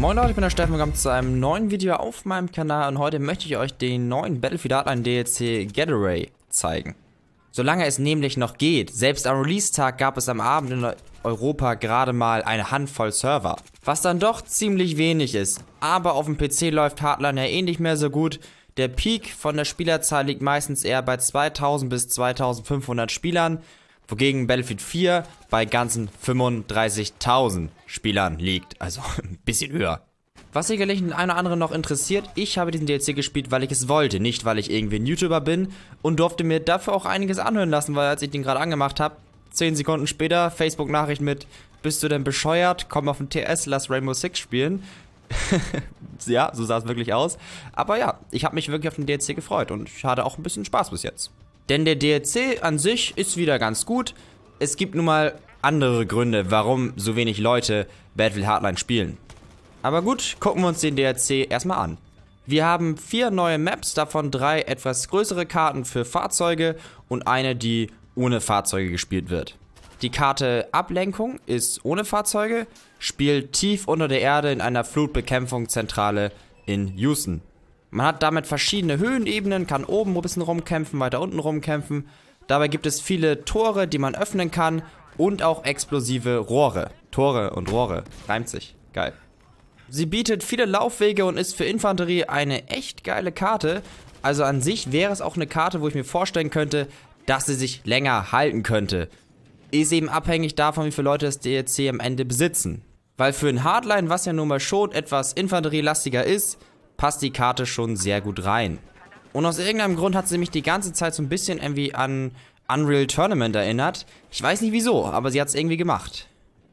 Moin Leute, ich bin der Steffen, willkommen zu einem neuen Video auf meinem Kanal und heute möchte ich euch den neuen Battlefield Hardline DLC Getaway zeigen. Solange es nämlich noch geht, selbst am Release-Tag gab es am Abend in Europa gerade mal eine Handvoll Server. Was dann doch ziemlich wenig ist, aber auf dem PC läuft Hardline ja eh nicht mehr so gut. Der Peak von der Spielerzahl liegt meistens eher bei 2000 bis 2500 Spielern, wogegen Battlefield 4 bei ganzen 35.000 Spielern liegt, also ein bisschen höher. Was sicherlich den einen oder anderen noch interessiert, ich habe diesen DLC gespielt, weil ich es wollte, nicht weil ich irgendwie ein YouTuber bin und durfte mir dafür auch einiges anhören lassen, weil als ich den gerade angemacht habe, 10 Sekunden später Facebook-Nachricht mit, bist du denn bescheuert? Komm auf den TS, lass Rainbow Six spielen. ja, so sah es wirklich aus. Aber ja, ich habe mich wirklich auf den DLC gefreut und ich hatte auch ein bisschen Spaß bis jetzt. Denn der DLC an sich ist wieder ganz gut. Es gibt nun mal andere Gründe, warum so wenig Leute Battlefield Hardline spielen. Aber gut, gucken wir uns den DLC erstmal an. Wir haben vier neue Maps, davon drei etwas größere Karten für Fahrzeuge und eine, die ohne Fahrzeuge gespielt wird. Die Karte Ablenkung ist ohne Fahrzeuge, spielt tief unter der Erde in einer Flutbekämpfungszentrale in Houston. Man hat damit verschiedene Höhenebenen, kann oben ein bisschen rumkämpfen, weiter unten rumkämpfen. Dabei gibt es viele Tore, die man öffnen kann und auch explosive Rohre. Tore und Rohre, reimt sich. Geil. Sie bietet viele Laufwege und ist für Infanterie eine echt geile Karte. Also an sich wäre es auch eine Karte, wo ich mir vorstellen könnte, dass sie sich länger halten könnte. Ist eben abhängig davon, wie viele Leute das DLC am Ende besitzen. Weil für ein Hardline, was ja nun mal schon etwas infanterielastiger ist, passt die Karte schon sehr gut rein. Und aus irgendeinem Grund hat sie mich die ganze Zeit so ein bisschen irgendwie an Unreal Tournament erinnert. Ich weiß nicht wieso, aber sie hat es irgendwie gemacht.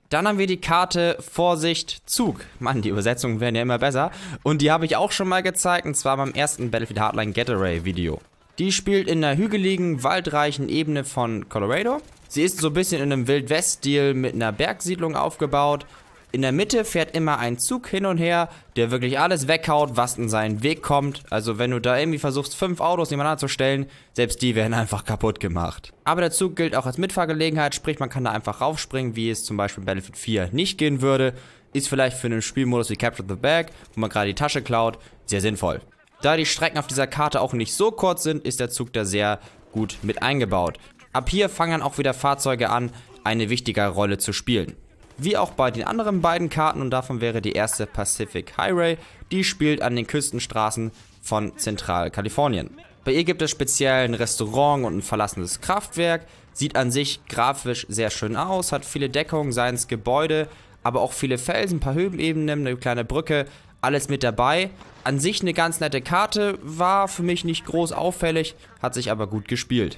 Dann haben wir die Karte Vorsicht Zug. Mann, die Übersetzungen werden ja immer besser. Und die habe ich auch schon mal gezeigt, und zwar beim ersten Battlefield Hardline Getaway Video. Die spielt in der hügeligen, waldreichen Ebene von Colorado. Sie ist so ein bisschen in einem Wild-West-Stil mit einer Bergsiedlung aufgebaut in der Mitte fährt immer ein Zug hin und her, der wirklich alles weghaut, was in seinen Weg kommt. Also wenn du da irgendwie versuchst, fünf Autos nebeneinander zu stellen, selbst die werden einfach kaputt gemacht. Aber der Zug gilt auch als Mitfahrgelegenheit, sprich man kann da einfach raufspringen, wie es zum Beispiel in Battlefield 4 nicht gehen würde. Ist vielleicht für einen Spielmodus wie Capture the Bag, wo man gerade die Tasche klaut, sehr sinnvoll. Da die Strecken auf dieser Karte auch nicht so kurz sind, ist der Zug da sehr gut mit eingebaut. Ab hier fangen dann auch wieder Fahrzeuge an, eine wichtige Rolle zu spielen. Wie auch bei den anderen beiden Karten und davon wäre die erste Pacific Highway, die spielt an den Küstenstraßen von Zentralkalifornien. Bei ihr gibt es speziell ein Restaurant und ein verlassenes Kraftwerk, sieht an sich grafisch sehr schön aus, hat viele Deckungen, seien es Gebäude, aber auch viele Felsen, ein paar Höhenebenen, eine kleine Brücke, alles mit dabei. An sich eine ganz nette Karte, war für mich nicht groß auffällig, hat sich aber gut gespielt.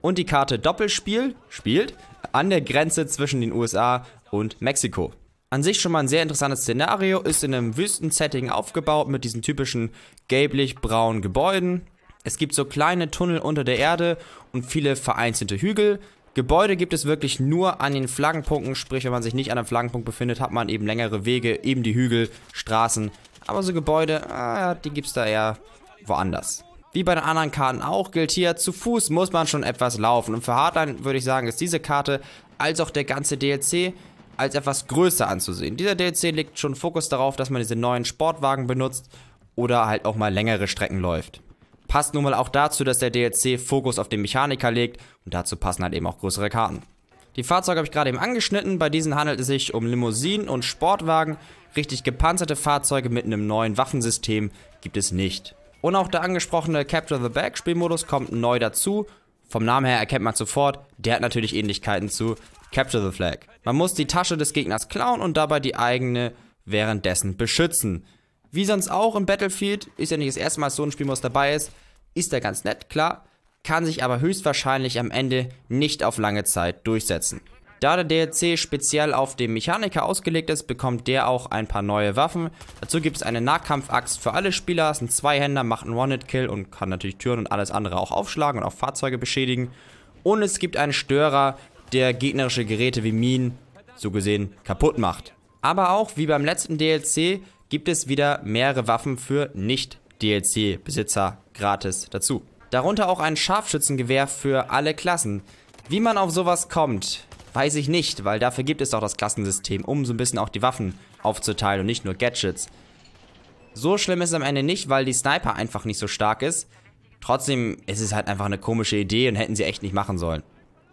Und die Karte Doppelspiel spielt an der Grenze zwischen den USA und Mexiko. An sich schon mal ein sehr interessantes Szenario, ist in einem Wüstensetting aufgebaut mit diesen typischen gelblich-braunen Gebäuden. Es gibt so kleine Tunnel unter der Erde und viele vereinzelte Hügel. Gebäude gibt es wirklich nur an den Flaggenpunkten, sprich wenn man sich nicht an einem Flaggenpunkt befindet, hat man eben längere Wege, eben die Hügel, Straßen. Aber so Gebäude, ah, die gibt es da eher woanders. Wie bei den anderen Karten auch gilt hier, zu Fuß muss man schon etwas laufen. Und für Hardline würde ich sagen, ist diese Karte als auch der ganze DLC als etwas größer anzusehen. Dieser DLC legt schon Fokus darauf, dass man diese neuen Sportwagen benutzt oder halt auch mal längere Strecken läuft. Passt nun mal auch dazu, dass der DLC Fokus auf den Mechaniker legt und dazu passen halt eben auch größere Karten. Die Fahrzeuge habe ich gerade eben angeschnitten, bei diesen handelt es sich um Limousinen und Sportwagen. Richtig gepanzerte Fahrzeuge mit einem neuen Waffensystem gibt es nicht. Und auch der angesprochene Capture the Bag Spielmodus kommt neu dazu. Vom Namen her erkennt man sofort, der hat natürlich Ähnlichkeiten zu Capture the Flag. Man muss die Tasche des Gegners klauen und dabei die eigene währenddessen beschützen. Wie sonst auch im Battlefield, ist ja nicht das erste Mal, dass so ein Spielmodus dabei ist, ist er ganz nett, klar, kann sich aber höchstwahrscheinlich am Ende nicht auf lange Zeit durchsetzen. Da der DLC speziell auf den Mechaniker ausgelegt ist, bekommt der auch ein paar neue Waffen. Dazu gibt es eine Nahkampfaxt für alle Spieler, es sind zwei Händer, macht einen One-Hit-Kill und kann natürlich Türen und alles andere auch aufschlagen und auch Fahrzeuge beschädigen. Und es gibt einen Störer, der gegnerische Geräte wie Minen, so gesehen, kaputt macht. Aber auch wie beim letzten DLC gibt es wieder mehrere Waffen für Nicht-DLC-Besitzer gratis dazu. Darunter auch ein Scharfschützengewehr für alle Klassen. Wie man auf sowas kommt, Weiß ich nicht, weil dafür gibt es doch das Klassensystem, um so ein bisschen auch die Waffen aufzuteilen und nicht nur Gadgets. So schlimm ist es am Ende nicht, weil die Sniper einfach nicht so stark ist. Trotzdem ist es halt einfach eine komische Idee und hätten sie echt nicht machen sollen.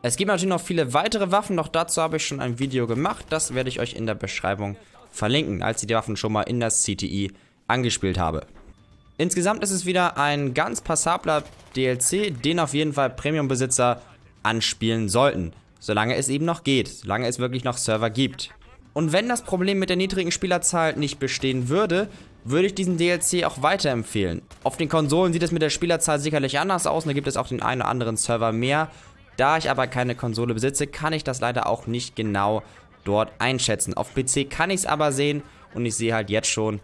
Es gibt natürlich noch viele weitere Waffen, doch dazu habe ich schon ein Video gemacht. Das werde ich euch in der Beschreibung verlinken, als ich die Waffen schon mal in das CTI angespielt habe. Insgesamt ist es wieder ein ganz passabler DLC, den auf jeden Fall Premium-Besitzer anspielen sollten. Solange es eben noch geht, solange es wirklich noch Server gibt. Und wenn das Problem mit der niedrigen Spielerzahl nicht bestehen würde, würde ich diesen DLC auch weiterempfehlen. Auf den Konsolen sieht es mit der Spielerzahl sicherlich anders aus und da gibt es auch den einen oder anderen Server mehr. Da ich aber keine Konsole besitze, kann ich das leider auch nicht genau dort einschätzen. Auf PC kann ich es aber sehen und ich sehe halt jetzt schon,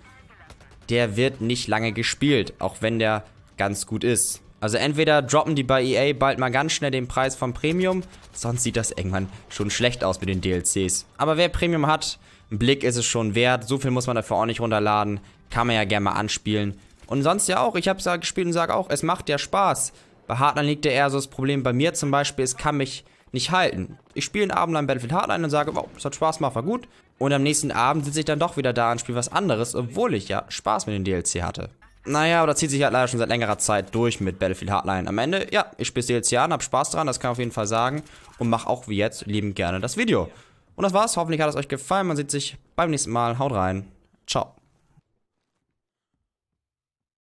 der wird nicht lange gespielt, auch wenn der ganz gut ist. Also entweder droppen die bei EA bald mal ganz schnell den Preis vom Premium, sonst sieht das irgendwann schon schlecht aus mit den DLCs. Aber wer Premium hat, ein Blick ist es schon wert, so viel muss man dafür auch nicht runterladen, kann man ja gerne mal anspielen. Und sonst ja auch, ich habe es gespielt und sage auch, es macht ja Spaß. Bei Hardline liegt ja eher so das Problem bei mir zum Beispiel, es kann mich nicht halten. Ich spiele einen Abend lang Battlefield Hardline und sage, wow, es hat Spaß gemacht, war gut. Und am nächsten Abend sitze ich dann doch wieder da und spiele was anderes, obwohl ich ja Spaß mit dem DLC hatte. Naja, aber das zieht sich halt leider schon seit längerer Zeit durch mit Battlefield Hardline. Am Ende, ja, ich spiele DLC an, hab Spaß dran, das kann ich auf jeden Fall sagen. Und mach auch wie jetzt lieben gerne das Video. Und das war's, hoffentlich hat es euch gefallen. Man sieht sich beim nächsten Mal. Haut rein. Ciao.